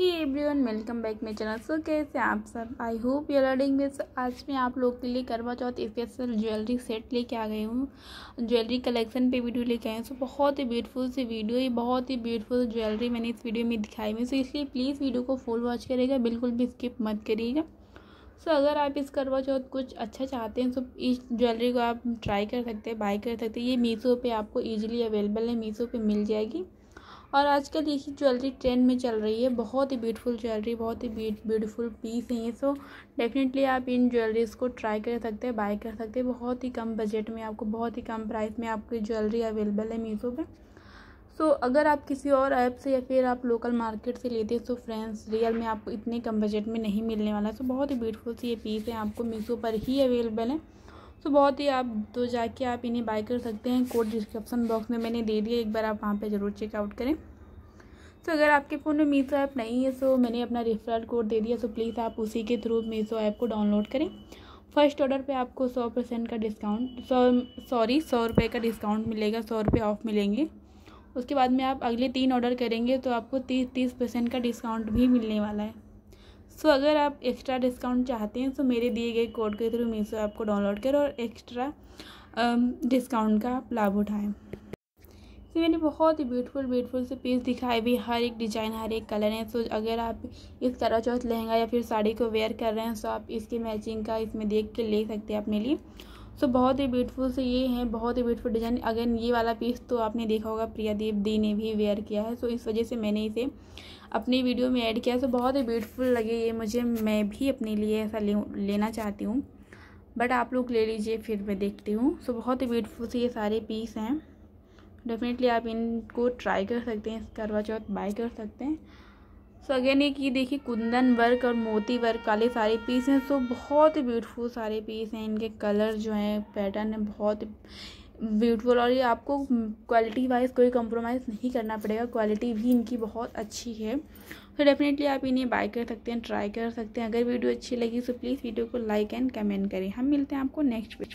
Hi everyone welcome back my channel so कैसे आप सब? I hope you learning this आज मैं आप लोग के लिए करवा चौथ स्पेशल ज्वेलरी सेट लेके आ गई हूँ। ज्वेलरी कलेक्शन पे वीडियो लेके आई हूँ। सो बहुत ही ब्यूटीफुल सी वीडियो ये बहुत ही ब्यूटीफुल ज्वेलरी मैंने इस वीडियो में दिखाई हुई सो इसलिए प्लीज़ वीडियो को फुल वॉच करिएगा। बिल्कुल भी स्किप मत करिएगा। सो so, अगर आप इस करवा चौथ कुछ अच्छा चाहते हैं तो इस ज्वेलरी को आप ट्राई कर सकते हैं बाई कर सकते हैं। ये मीशो पे आपको इजीली अवेलेबल है। मीशो पे मिल जाएगी। और आजकल यही ज्वेलरी ट्रेंड में चल रही है। बहुत ही ब्यूटीफुल ज्वेलरी बहुत ही ब्यूटीफुल पीस है ये सो डेफिनेटली आप इन ज्वेलरीज को ट्राई कर सकते हैं बाय कर सकते हैं। बहुत ही कम बजट में आपको बहुत ही कम प्राइस में आपकी ज्वेलरी अवेलेबल है मीशो पर सो so, अगर आप किसी और ऐप से या फिर आप लोकल मार्केट से लेते हैं तो फ्रेंड्स रियल में आपको इतने कम बजट में नहीं मिलने वाला सो so, बहुत ही ब्यूटीफुल सी ये पीस है आपको मीशो पर ही अवेलेबल है। तो बहुत ही आप तो जाके आप इन्हें बाय कर सकते हैं। कोड डिस्क्रिप्सन बॉक्स में मैंने दे दिया, एक बार आप वहाँ पे ज़रूर चेकआउट करें। तो अगर आपके फ़ोन में मीसो ऐप नहीं है तो मैंने अपना रेफरल कोड दे दिया तो प्लीज़ आप उसी के थ्रू मीसो ऐप को डाउनलोड करें। फ़र्स्ट ऑर्डर पे आपको सौ परसेंट का डिस्काउंट सौ सॉरी सौ रुपये का डिस्काउंट मिलेगा, सौ रुपये ऑफ़ मिलेंगे। उसके बाद में आप अगले तीन ऑर्डर करेंगे तो आपको तीस तीस परसेंट का डिस्काउंट भी मिलने वाला है। सो so, अगर आप एक्स्ट्रा डिस्काउंट चाहते हैं तो मेरे दिए गए कोड के थ्रू मीशो ऐप को डाउनलोड करें और एक्स्ट्रा डिस्काउंट का आप लाभ उठाएँ। तो मैंने बहुत ही ब्यूटीफुल ब्यूटीफुल से पीस दिखाए भी। हर एक डिज़ाइन हर एक कलर है। तो अगर आप इस करवा चौथ लहंगा या फिर साड़ी को वेयर कर रहे हैं तो आप इसके मैचिंग का इसमें देख के ले सकते हैं अपने लिए। सो बहुत ही ब्यूटीफुल से ये हैं बहुत ही ब्यूटीफुल डिज़ाइन अगर ये वाला पीस तो आपने देखा होगा प्रिया देव दी ने भी वेयर किया है. तो इस वजह से मैंने इसे अपनी वीडियो में ऐड किया तो बहुत ही ब्यूटीफुल लगे ये मुझे. मैं भी अपने लिए ऐसा ले, लेना चाहती हूँ. बट आप लोग ले लीजिए फिर मैं देखती हूँ. सो बहुत ही ब्यूटीफुल से ये सारे पीस हैं. डेफिनेटली आप इनको ट्राई कर सकते हैं. करवा चौथ बाय कर सकते हैं. सो अगेन ये देखिए, कुंदन वर्क और मोती वर्क वाले सारे पीस हैं सो बहुत ही ब्यूटीफुल सारे पीस हैं। इनके कलर जो हैं पैटर्न है, बहुत ब्यूटीफुल और ये आपको क्वालिटी वाइज कोई कंप्रोमाइज़ नहीं करना पड़ेगा। क्वालिटी भी इनकी बहुत अच्छी है। तो डेफिनेटली आप इन्हें बाय कर सकते हैं ट्राई कर सकते हैं। अगर वीडियो अच्छी लगी तो प्लीज़ वीडियो को लाइक एंड कमेंट करें। हम मिलते हैं आपको नेक्स्ट वीडियो